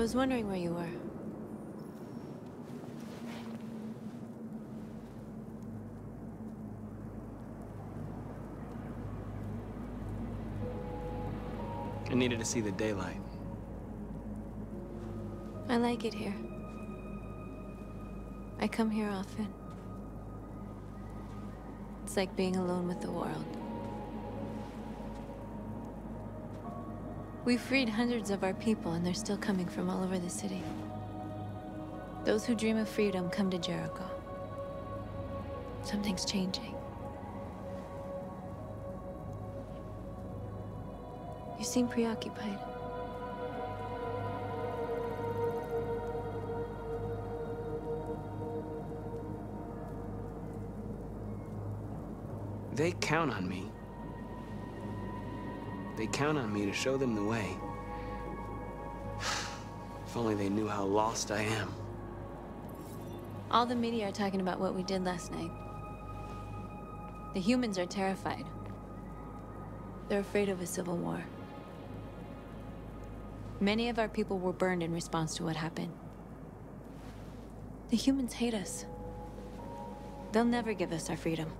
I was wondering where you were. I needed to see the daylight. I like it here. I come here often. It's like being alone with the world. We freed hundreds of our people, and they're still coming from all over the city. Those who dream of freedom come to Jericho. Something's changing. You seem preoccupied. They count on me. They count on me to show them the way. if only they knew how lost I am. All the media are talking about what we did last night. The humans are terrified. They're afraid of a civil war. Many of our people were burned in response to what happened. The humans hate us. They'll never give us our freedom.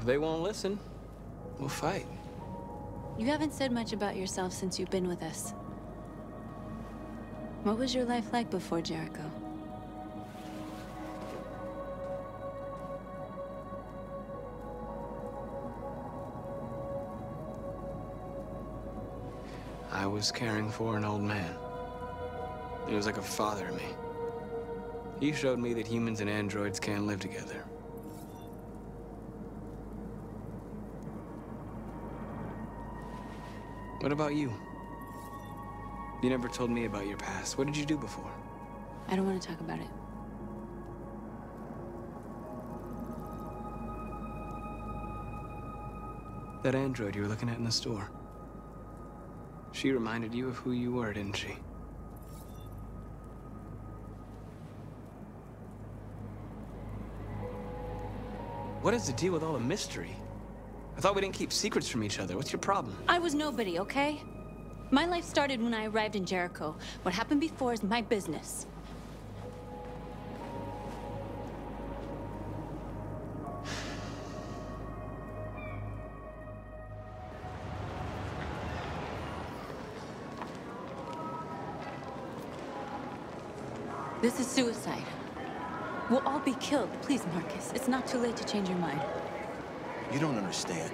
If they won't listen, we'll fight. You haven't said much about yourself since you've been with us. What was your life like before Jericho? I was caring for an old man. He was like a father to me. He showed me that humans and androids can live together. What about you? You never told me about your past. What did you do before? I don't want to talk about it. That android you were looking at in the store. She reminded you of who you were, didn't she? What is the deal with all the mystery? I thought we didn't keep secrets from each other. What's your problem? I was nobody, okay? My life started when I arrived in Jericho. What happened before is my business. This is suicide. We'll all be killed. Please, Marcus. It's not too late to change your mind. You don't understand.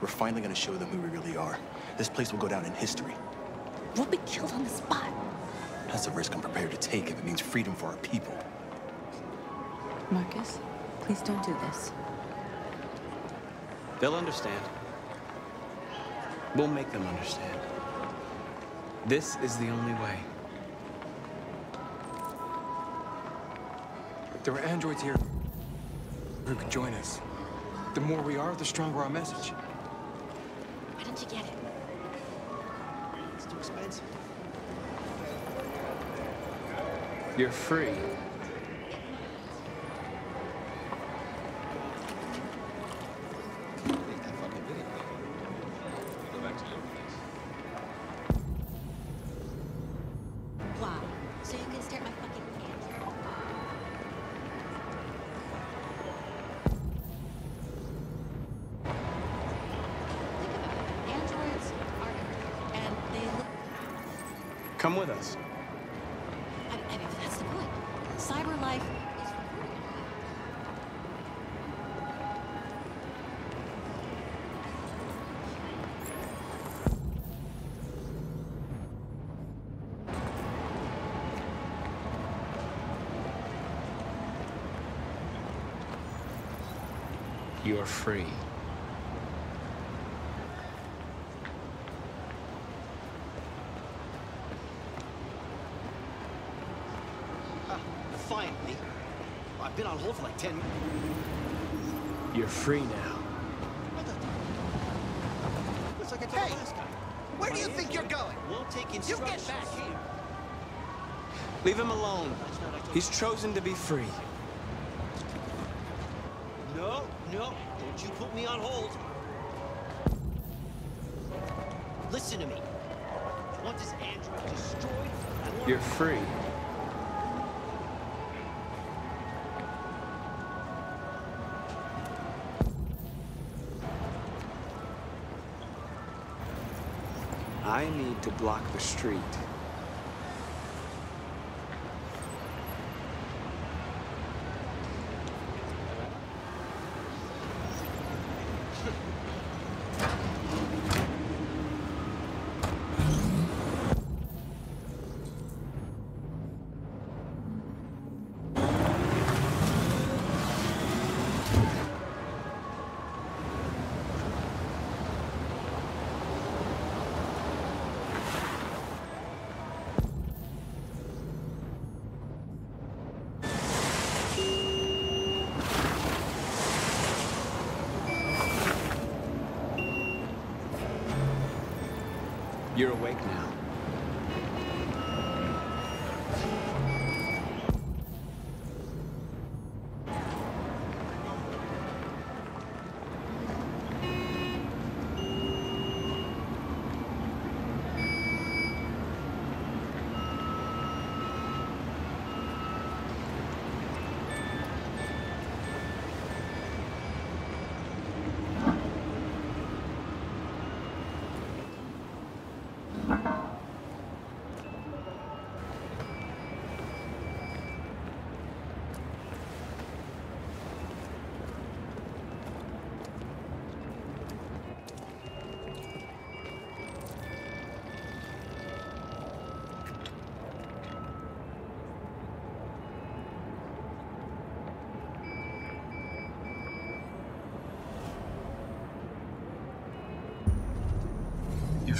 We're finally gonna show them who we really are. This place will go down in history. We'll be killed on the spot. That's a risk I'm prepared to take if it means freedom for our people. Marcus, please don't do this. They'll understand. We'll make them understand. This is the only way. There are androids here who could join us. The more we are, the stronger our message. Why didn't you get it? It's too expensive. You're free. Is. You're free. Ah, finally. I've been on hold for like 10. You're free now. What the? Like I Hey! the last guy. Where do you think you're going? Won't take You instructions. get back here! Leave him alone. He's chosen to be free. No, No, don't you put me on hold. Listen to me. I want this android destroyed. You're free. I need to block the street.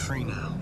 Free now.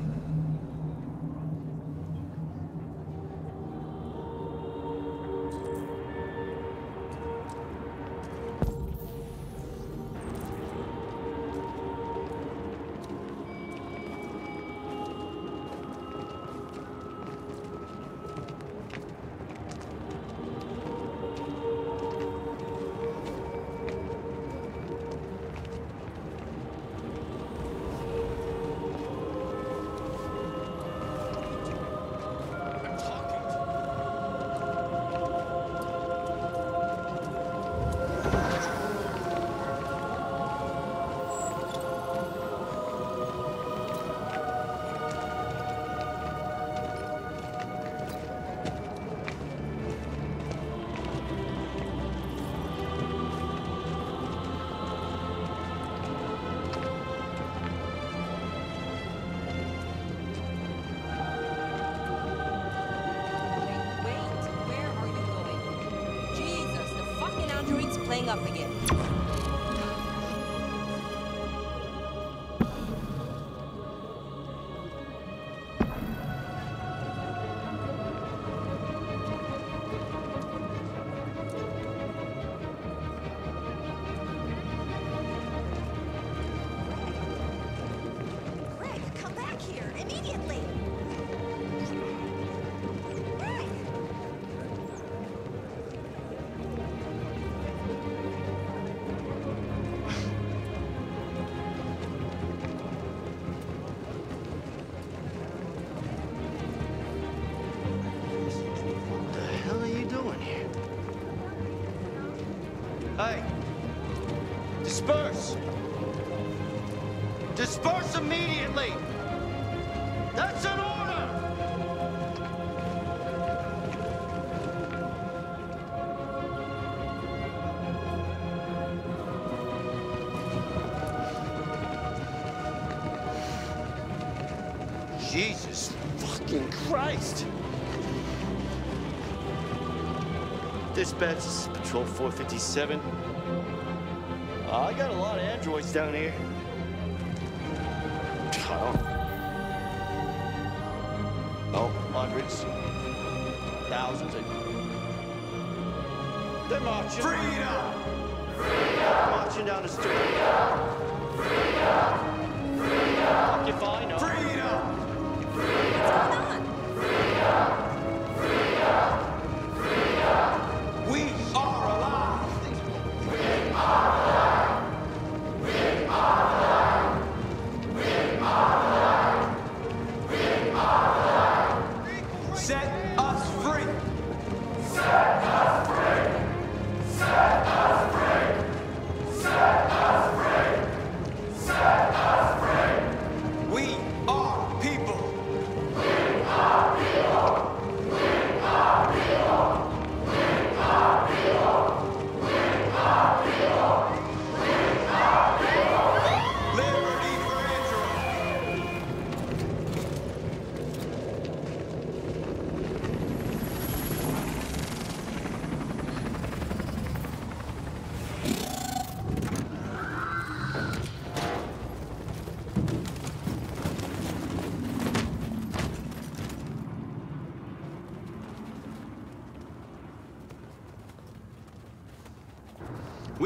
Immediately! That's an order! Jesus fucking Christ! Dispatch, this is Patrol 457. Uh, I got a lot of androids down here. Oh, hundreds. Thousands. Of... They're marching. Freedom! Freedom! Marching down the street. Freedom! Freedom! Freedom! You fine, no? What's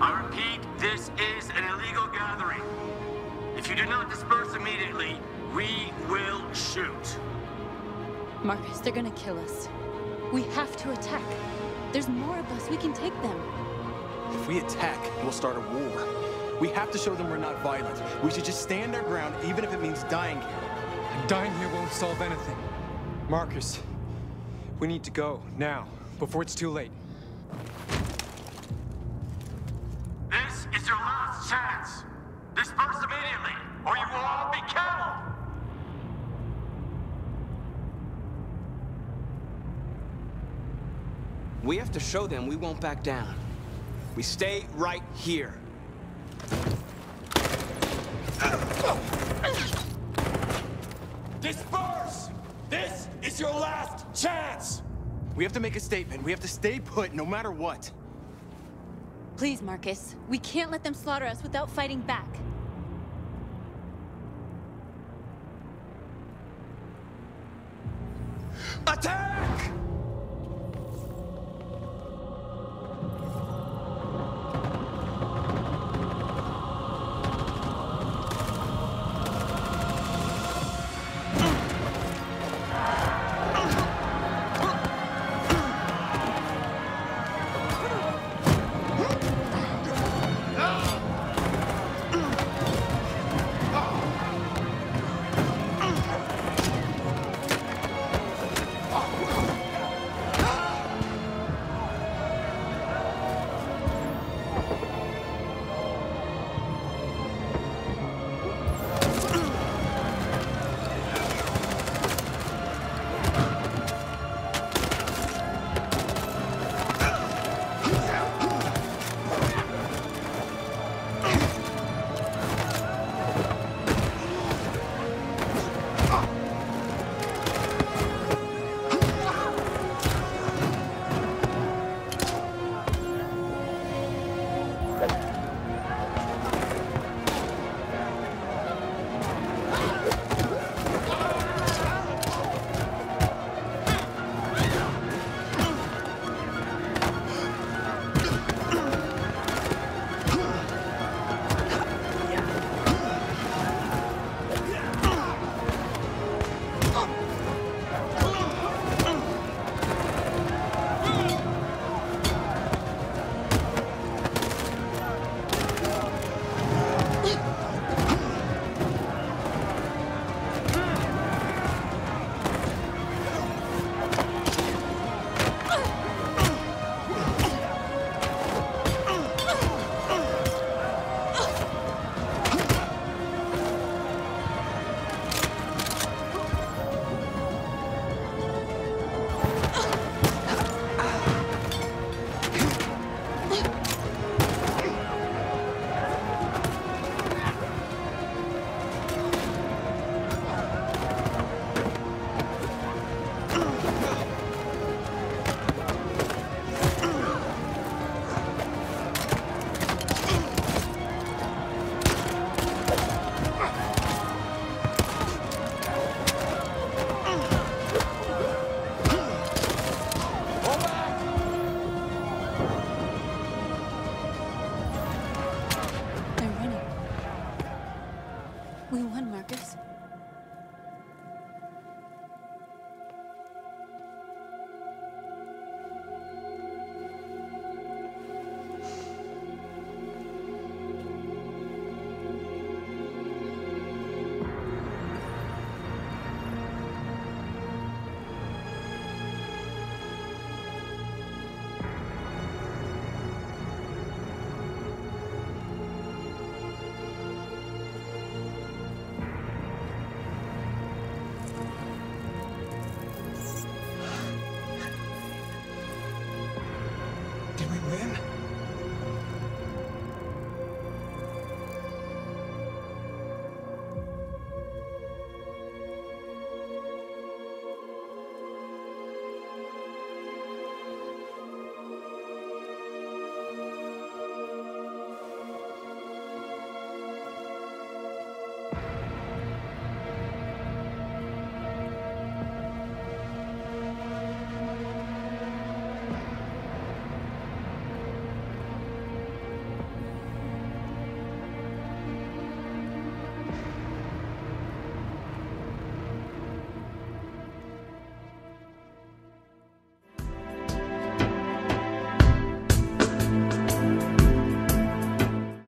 I repeat, this is an illegal gathering. If you do not disperse immediately, we will shoot. Marcus, they're gonna kill us. We have to attack. There's more of us. We can take them. If we attack, we'll start a war. We have to show them we're not violent. We should just stand our ground, even if it means dying here. And dying here won't solve anything. Marcus, we need to go, now, before it's too late. This is your last chance. Disperse immediately, or you will all be killed. We have to show them we won't back down. We stay right here. Disperse! This is your last chance! We have to make a statement. We have to stay put no matter what. Please, Marcus. We can't let them slaughter us without fighting back. Attack!